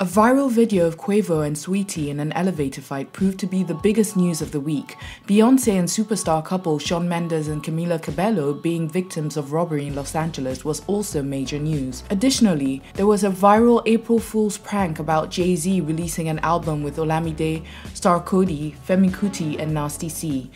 A viral video of Quavo and Saweetie in an elevator fight proved to be the biggest news of the week. Beyonce and superstar couple Shawn Mendes and Camila Cabello being victims of robbery in Los Angeles was also major news. Additionally, there was a viral April Fool's prank about Jay-Z releasing an album with Olamide, Sarkodie, Femi Kuti, and Nasty C.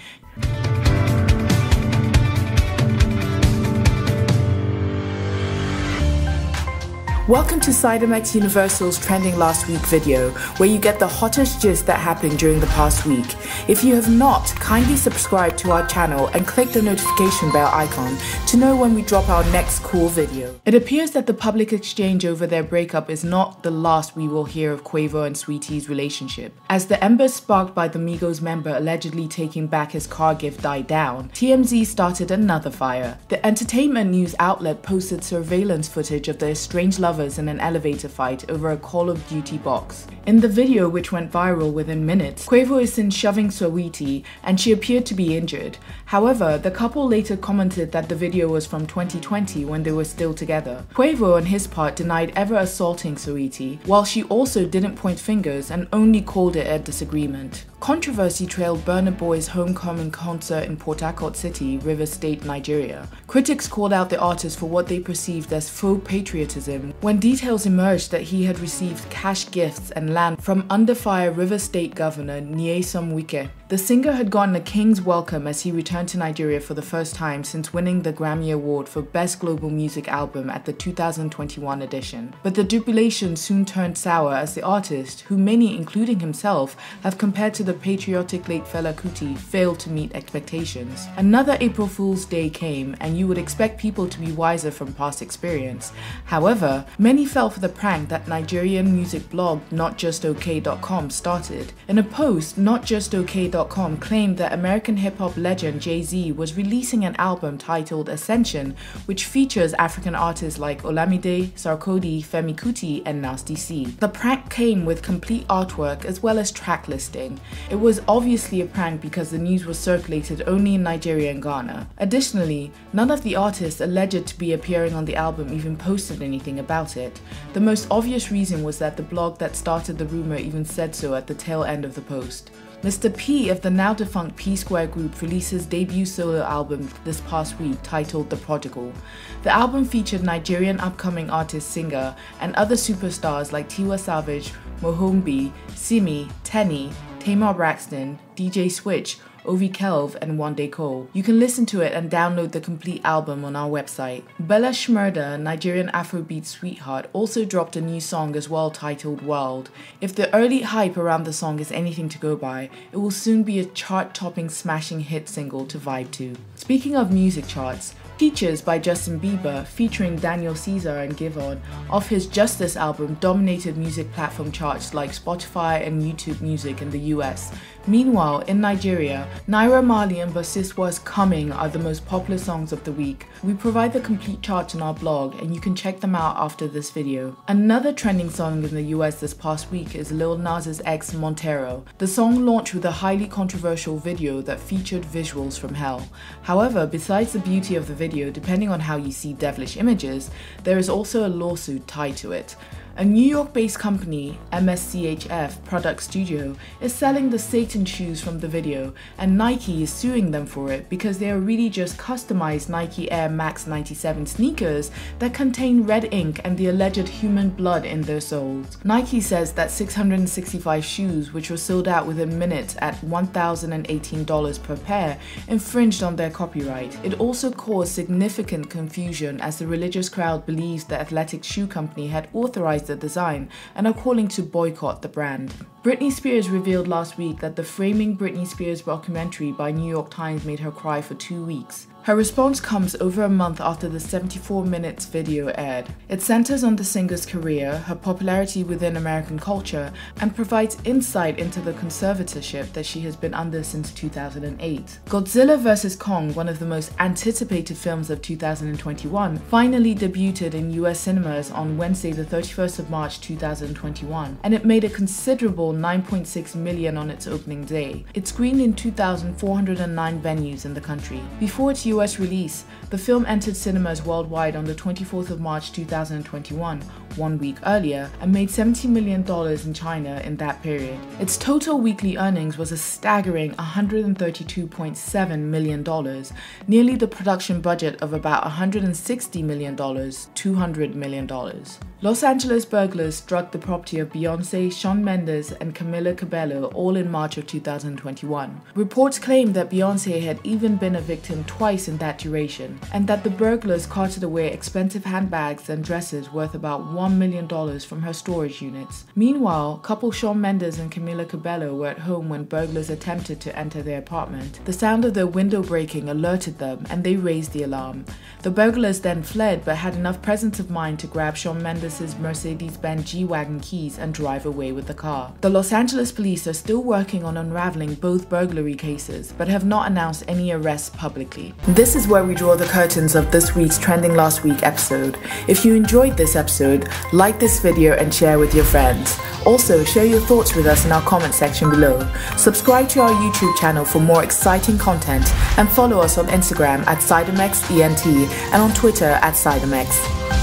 Welcome to Sidomex Universal's Trending Last Week video, where you get the hottest gist that happened during the past week. If you have not, kindly subscribe to our channel and click the notification bell icon to know when we drop our next cool video. It appears that the public exchange over their breakup is not the last we will hear of Quavo and Saweetie's relationship. As the embers sparked by the Migos member allegedly taking back his car gift died down, TMZ started another fire. The entertainment news outlet posted surveillance footage of the estranged lovers lovers in an elevator fight over a Call of Duty box. In the video, which went viral within minutes, Quavo is seen shoving Saweetie and she appeared to be injured. However, the couple later commented that the video was from 2020 when they were still together. Quavo, on his part, denied ever assaulting Saweetie, while she also didn't point fingers and only called it a disagreement. Controversy trailed Burna Boy's homecoming concert in Port Harcourt City, Rivers State, Nigeria. Critics called out the artist for what they perceived as faux patriotism when details emerged that he had received cash gifts and land from under fire River State Governor Nyesom Wike. The singer had gotten a king's welcome as he returned to Nigeria for the first time since winning the Grammy Award for Best Global Music Album at the 2021 edition. But the jubilation soon turned sour as the artist, who many, including himself, have compared to the patriotic late Fela Kuti, failed to meet expectations. Another April Fool's Day came, and you would expect people to be wiser from past experience. However, many fell for the prank that Nigerian music blog NotJustOK.com started. In a post, NotJustOK.com claimed that American hip hop legend Jay Z was releasing an album titled Ascension, which features African artists like Olamide, Sarkodie, Femi Kuti, and Nasty C. The prank came with complete artwork as well as track listing. It was obviously a prank because the news was circulated only in Nigeria and Ghana. Additionally, none of the artists alleged to be appearing on the album even posted anything about it. The most obvious reason was that the blog that started the rumor even said so at the tail end of the post. Mr. P of the now defunct P Square Group released his debut solo album this past week titled The Prodigal. The album featured Nigerian upcoming artist Singah and other superstars like Tiwa Savage, Mohombi, Simi, Teni, Tamar Braxton, DJ Switch, Ovi Kelv, and Wande Coal. You can listen to it and download the complete album on our website. Bella Shmurda, Nigerian Afrobeat sweetheart, also dropped a new song as well titled World. If the early hype around the song is anything to go by, it will soon be a chart topping smashing hit single to vibe to. Speaking of music charts, Peaches by Justin Bieber, featuring Daniel Caesar and Giveon, off his Justice album dominated music platform charts like Spotify and YouTube Music in the US. Meanwhile, in Nigeria, Naira Marley and Busiswa's Coming are the most popular songs of the week. We provide the complete chart on our blog and you can check them out after this video. Another trending song in the US this past week is Lil Nas X Montero. The song launched with a highly controversial video that featured visuals from hell. However, besides the beauty of the video, depending on how you see devilish images, there is also a lawsuit tied to it. A New York based company, MSCHF Product Studio, is selling the Satan shoes from the video, and Nike is suing them for it because they are really just customized Nike Air Max 97 sneakers that contain red ink and the alleged human blood in their soles. Nike says that 665 shoes, which were sold out within minutes at $1,018 per pair, infringed on their copyright. It also caused significant confusion as the religious crowd believes the athletic shoe company had authorized the design and are calling to boycott the brand. Britney Spears revealed last week that the Framing Britney Spears documentary by New York Times made her cry for two weeks. Her response comes over a month after the 74 minutes video aired. It centers on the singer's career, her popularity within American culture, and provides insight into the conservatorship that she has been under since 2008. Godzilla vs. Kong, one of the most anticipated films of 2021, finally debuted in US cinemas on Wednesday, the 31st of March 2021, and it made a considerable 9.6 million on its opening day. It screened in 2,409 venues in the country. Before its US release, the film entered cinemas worldwide on the 24th of March 2021, one week earlier, and made $70 million in China in that period. Its total weekly earnings was a staggering $132.7 million, nearly the production budget of about $160 million, $200 million. Los Angeles burglars struck the property of Beyonce, Shawn Mendes, and Camila Cabello all in March of 2021. Reports claim that Beyonce had even been a victim twice in that duration, and that the burglars carted away expensive handbags and dresses worth about $1 million from her storage units. Meanwhile, couple Shawn Mendes and Camila Cabello were at home when burglars attempted to enter their apartment. The sound of their window breaking alerted them, and they raised the alarm. The burglars then fled but had enough presence of mind to grab Shawn Mendes' Mercedes Benz G Wagon keys and drive away with the car. The Los Angeles police are still working on unraveling both burglary cases but have not announced any arrests publicly. This is where we draw the curtains of this week's Trending Last Week episode. If you enjoyed this episode, like this video and share with your friends. Also, share your thoughts with us in our comment section below. Subscribe to our YouTube channel for more exciting content and follow us on Instagram at SidomexENT and on Twitter at Sidomex.